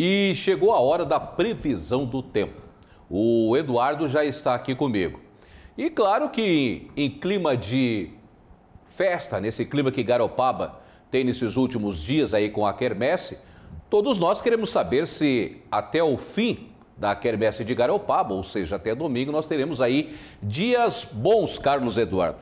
E chegou a hora da previsão do tempo. O Eduardo já está aqui comigo. E claro que em clima de festa, nesse clima que Garopaba tem nesses últimos dias aí com a quermesse, todos nós queremos saber se até o fim da quermesse de Garopaba, ou seja, até domingo, nós teremos aí dias bons, Carlos Eduardo.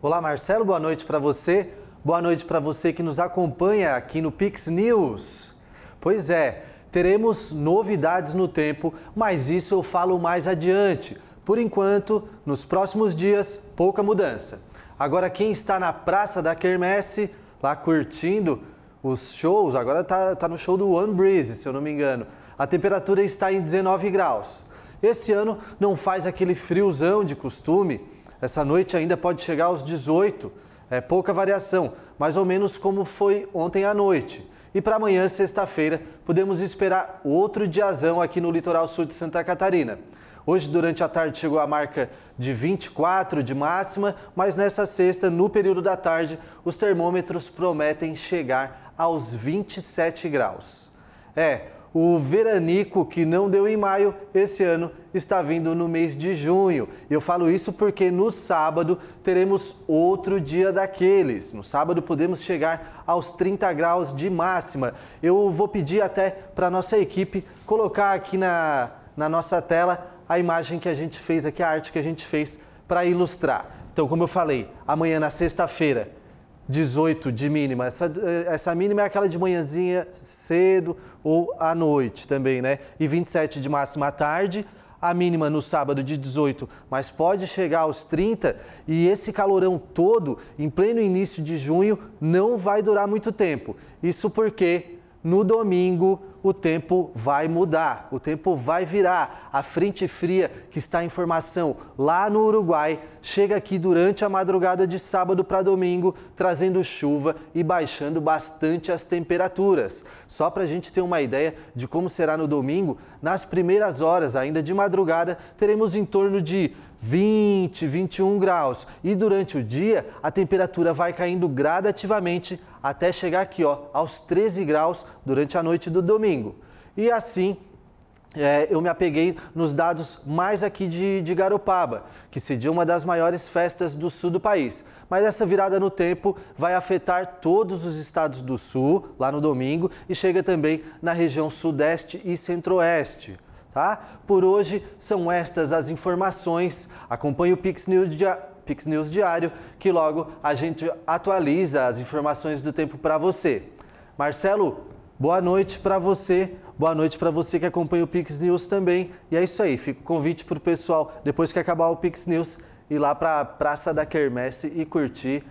Olá, Marcelo, boa noite para você. Boa noite para você que nos acompanha aqui no Pix News. Pois é, teremos novidades no tempo, mas isso eu falo mais adiante. Por enquanto, nos próximos dias, pouca mudança. Agora, quem está na Praça da Quermesse, lá curtindo os shows, agora está tá no show do One Breeze, se eu não me engano. A temperatura está em 19 graus. Esse ano não faz aquele friozão de costume. Essa noite ainda pode chegar aos 18. É pouca variação, mais ou menos como foi ontem à noite. E para amanhã, sexta-feira, podemos esperar outro diazão aqui no litoral sul de Santa Catarina. Hoje, durante a tarde, chegou a marca de 24 de máxima, mas nessa sexta, no período da tarde, os termômetros prometem chegar aos 27 graus. É, o veranico que não deu em maio, esse ano está vindo no mês de junho. Eu falo isso porque no sábado teremos outro dia daqueles. No sábado podemos chegar aos 30 graus de máxima. Eu vou pedir até para nossa equipe colocar aqui na, na nossa tela a imagem que a gente fez aqui, a arte que a gente fez para ilustrar. Então, como eu falei, amanhã na sexta-feira 18 de mínima. Essa, essa mínima é aquela de manhãzinha cedo ou à noite também, né? E 27 de máxima à tarde. A mínima no sábado de 18, mas pode chegar aos 30 e esse calorão todo, em pleno início de junho, não vai durar muito tempo. Isso porque no domingo o tempo vai mudar, o tempo vai virar. A frente fria que está em formação lá no Uruguai chega aqui durante a madrugada de sábado para domingo, trazendo chuva e baixando bastante as temperaturas. Só para a gente ter uma ideia de como será no domingo, nas primeiras horas, ainda de madrugada, teremos em torno de 20, 21 graus. E durante o dia, a temperatura vai caindo gradativamente até chegar aqui, ó, aos 13 graus durante a noite do domingo. E assim, é, eu me apeguei nos dados mais aqui de, de Garopaba, que seria uma das maiores festas do sul do país. Mas essa virada no tempo vai afetar todos os estados do sul, lá no domingo, e chega também na região sudeste e centro-oeste tá? Por hoje são estas as informações. Acompanhe o Pix News, Pix News Diário, que logo a gente atualiza as informações do tempo para você. Marcelo, boa noite para você. Boa noite para você que acompanha o Pix News também. E é isso aí, fica o convite para o pessoal, depois que acabar o Pix News, ir lá para a Praça da Quermesse e curtir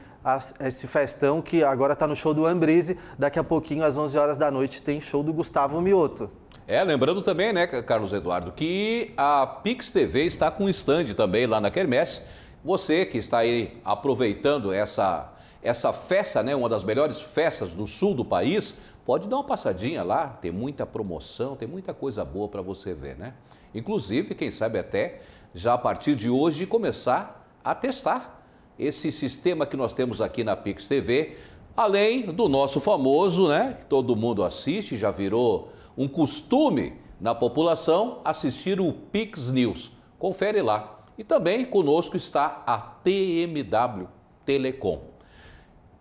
esse festão que agora está no show do Ambrise. Daqui a pouquinho, às 11 horas da noite, tem show do Gustavo Mioto. É, lembrando também, né, Carlos Eduardo, que a Pix TV está com stand também lá na Quermesse. Você que está aí aproveitando essa, essa festa, né, uma das melhores festas do sul do país, pode dar uma passadinha lá, tem muita promoção, tem muita coisa boa para você ver, né? Inclusive, quem sabe até já a partir de hoje começar a testar esse sistema que nós temos aqui na Pix TV, além do nosso famoso, né, que todo mundo assiste, já virou um costume na população assistir o Pix News. Confere lá. E também conosco está a TMW Telecom.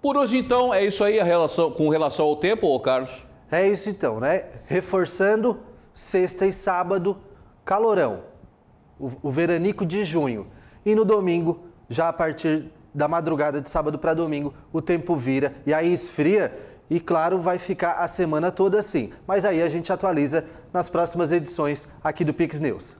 Por hoje, então, é isso aí relação, com relação ao tempo, ô Carlos? É isso então, né? Reforçando, sexta e sábado, calorão. O, o veranico de junho. E no domingo, já a partir da madrugada de sábado para domingo, o tempo vira e aí esfria e claro, vai ficar a semana toda assim. Mas aí a gente atualiza nas próximas edições aqui do Pix News.